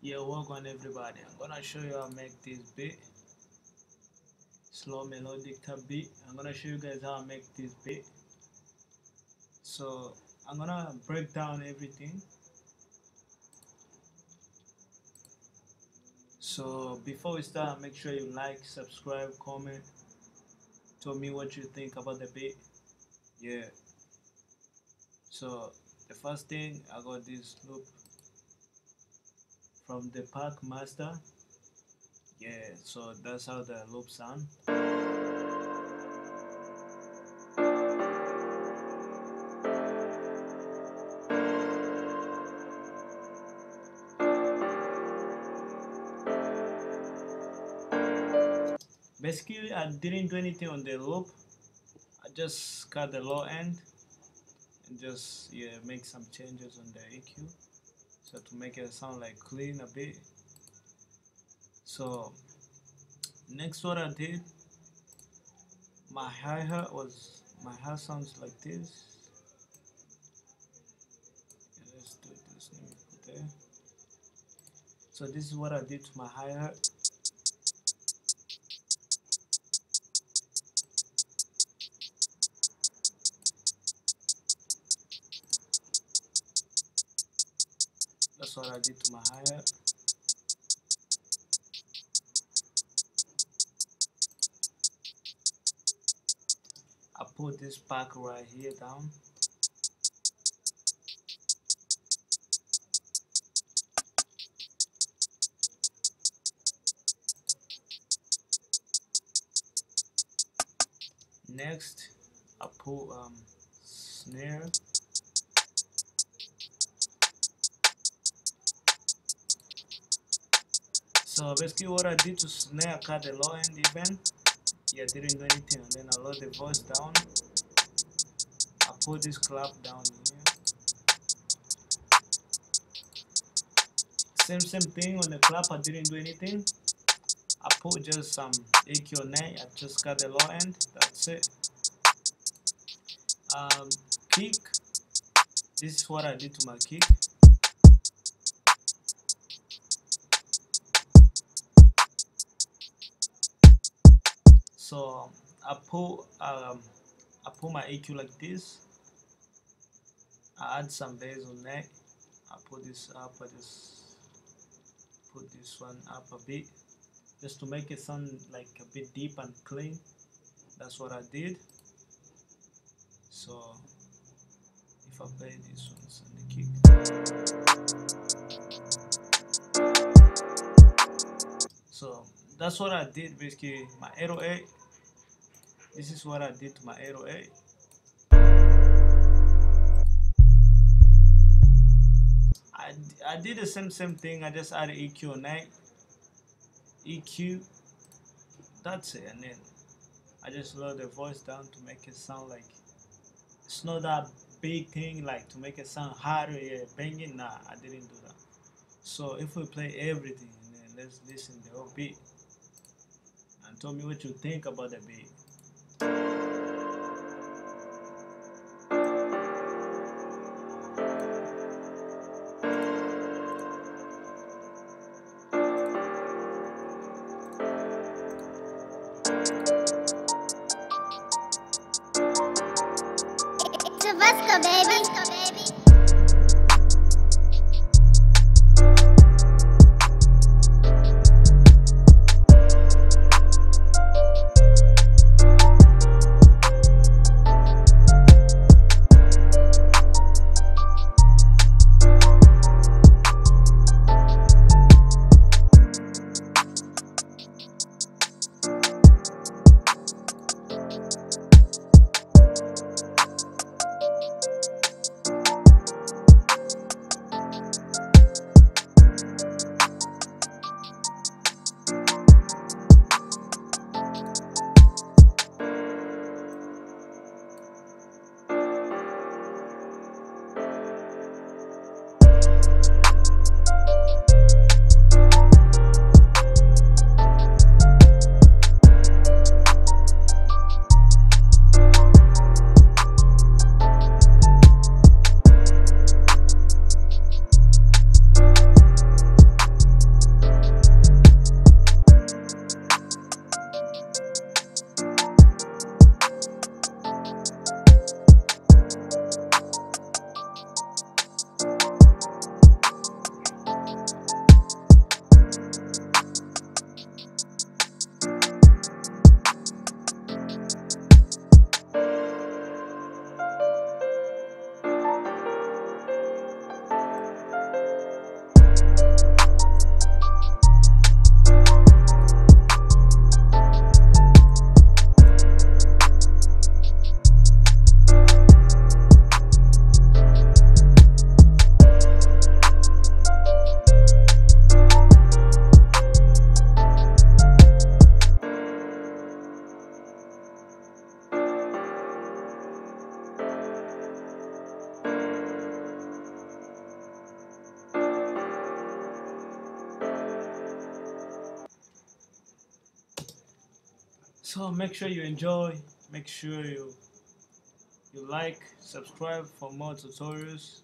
Yeah, welcome everybody. I'm gonna show you how to make this beat. Slow melodic type beat. I'm gonna show you guys how to make this beat. So I'm gonna break down everything. So before we start, make sure you like, subscribe, comment. Tell me what you think about the beat. Yeah. So the first thing I got this loop from the Park Master. Yeah, so that's how the loop sound. Basically, I didn't do anything on the loop. I just cut the low end and just yeah make some changes on the EQ so to make it sound like clean a bit. So next what I did my hi-hat was my hi-hat sounds like this. Yeah, let's do this. Let me put there. So this is what I did to my hi-hat what I did to my hi-hat I put this pack right here down. Next I put um, snare so basically what I did to snare cut the low end even yeah didn't do anything. And then I lowered the voice down. I put this clap down here. Same same thing on the clap I didn't do anything. I put just some EQ on it. I just cut the low end. That's it. Um, kick. This is what I did to my kick so I put um, I put my EQ like this. I add some bass on that. I put this up I just put this one up a bit just to make it sound like a bit deep and clean. That's what I did. So if I play this one it's on the kick. So that's what I did basically my 808 this is what I did to my 808 I, I did the same same thing. I just added EQ on that. EQ that's it and then I just lower the voice down to make it sound like it's not that big thing like to make it sound harder yeah banging. Nah I didn't do that. So if we play everything then let's listen the whole beat and tell me what you think about the beat Tabasco, baby. So make sure you enjoy. Make sure you you like, subscribe for more tutorials.